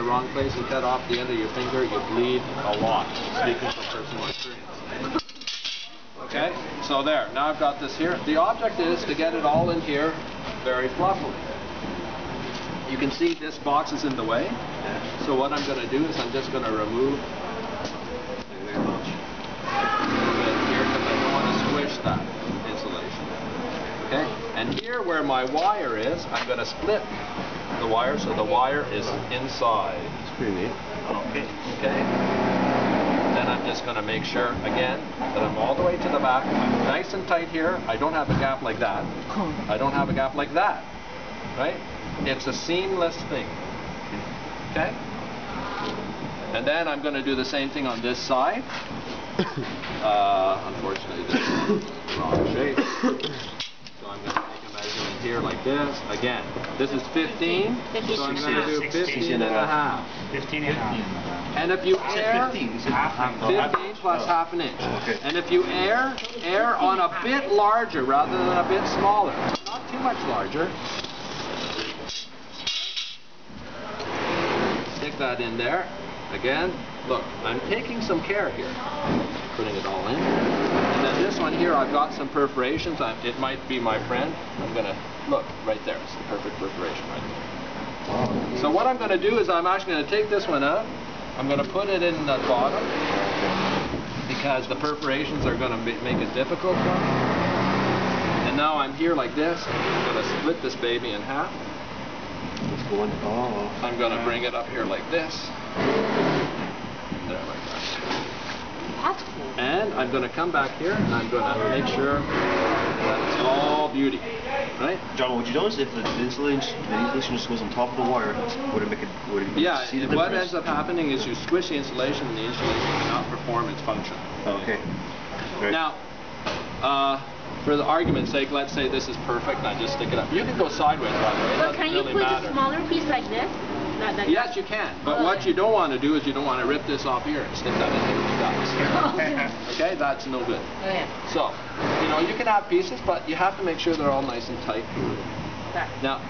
the wrong place and cut off the end of your finger, you bleed a lot. Speaking from personal experience. Okay, so there. Now I've got this here. The object is to get it all in here very fluffily. You can see this box is in the way. So what I'm going to do is I'm just going to remove that insulation. Okay? And here where my wire is, I'm going to split the wire so the wire is inside. It's pretty neat. Okay. Okay? Then I'm just going to make sure, again, that I'm all the way to the back. I'm nice and tight here. I don't have a gap like that. I don't have a gap like that. Right? It's a seamless thing. Okay? And then I'm going to do the same thing on this side. Uh, unfortunately, this is the wrong shape. So I'm going to take a measurement here like this. Again, this is 15, so I'm going to do 15 and a half. 15 and a half. And if you air, 15. You said Half an half. 15 plus half an inch. Oh. And if you err, err on a bit larger rather than a bit smaller. Not too much larger. Stick that in there. Again, look, I'm taking some care here. Putting it all in. And then this one here, I've got some perforations. I, it might be my friend. I'm going to, look, right there. It's the perfect perforation right there. So what I'm going to do is I'm actually going to take this one out. I'm going to put it in the bottom because the perforations are going to make it difficult for me. And now I'm here like this. I'm going to split this baby in half. It's going. Oh. I'm going to bring it up here like this. There, like that. That's cool. And I'm going to come back here and I'm going to make sure that it's all beauty. Right? John, what you notice if the insulation, the insulation just goes on top of the wire, would it make it? Would it Yeah, see the what ends up happening is you squish the insulation and the insulation cannot perform its function. Okay. Right. Now, uh, for the argument's sake, let's say this is perfect and I just stick it up. You can go sideways, by the way. But can you put matter. a smaller piece like this? That, that Yes, you can. But oh, what you don't want to do is you don't want to rip this off here and stick that in here with. Oh, okay, that's no good. Oh, okay. So, you know, you can have pieces, but you have to make sure they're all nice and tight. Now,